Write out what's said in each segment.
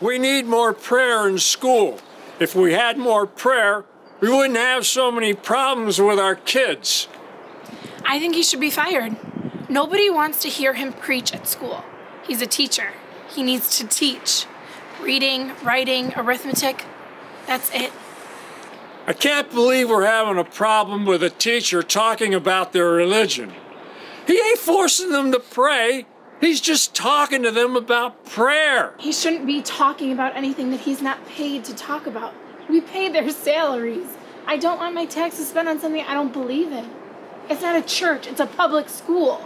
We need more prayer in school. If we had more prayer, we wouldn't have so many problems with our kids. I think he should be fired. Nobody wants to hear him preach at school. He's a teacher. He needs to teach. Reading, writing, arithmetic. That's it. I can't believe we're having a problem with a teacher talking about their religion. He ain't forcing them to pray. He's just talking to them about prayer. He shouldn't be talking about anything that he's not paid to talk about. We pay their salaries. I don't want my taxes spent on something I don't believe in. It's not a church, it's a public school.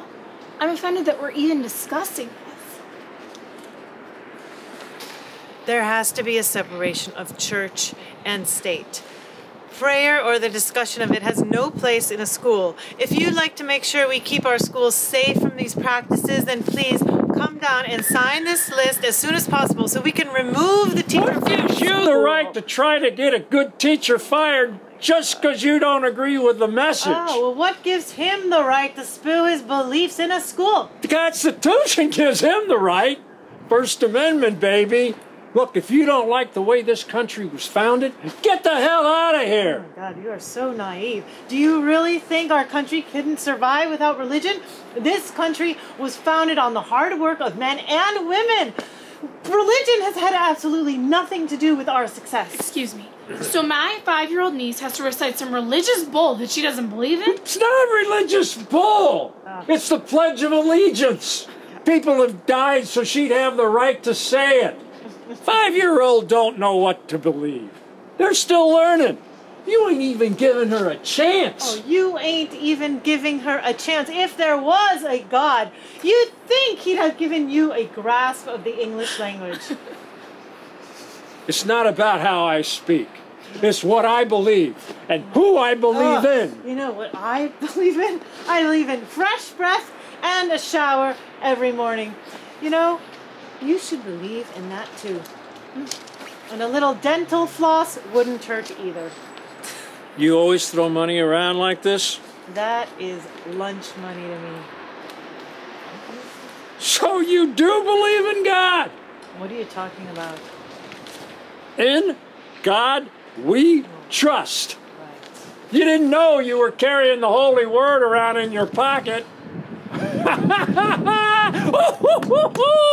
I'm offended that we're even discussing this. There has to be a separation of church and state. Prayer or the discussion of it has no place in a school. If you'd like to make sure we keep our schools safe from these practices, then please come down and sign this list as soon as possible so we can remove the teacher What gives you the right to try to get a good teacher fired just because you don't agree with the message? Oh, well, what gives him the right to spew his beliefs in a school? The Constitution gives him the right. First Amendment, baby. Look, if you don't like the way this country was founded, get the hell out of oh here. Oh God, you are so naive. Do you really think our country couldn't survive without religion? This country was founded on the hard work of men and women. Religion has had absolutely nothing to do with our success. Excuse me. So my five-year-old niece has to recite some religious bull that she doesn't believe in? It's not a religious bull. Oh. It's the Pledge of Allegiance. People have died so she'd have the right to say it. Five-year-old don't know what to believe. They're still learning. You ain't even giving her a chance. Oh, you ain't even giving her a chance. If there was a God, you'd think he'd have given you a grasp of the English language. It's not about how I speak. It's what I believe and who I believe Ugh, in. You know what I believe in? I believe in fresh breath and a shower every morning. You know, you should believe in that too. And a little dental floss wouldn't hurt either. You always throw money around like this? That is lunch money to me. So you do believe in God? What are you talking about? In God we trust. Right. You didn't know you were carrying the holy word around in your pocket. Oh,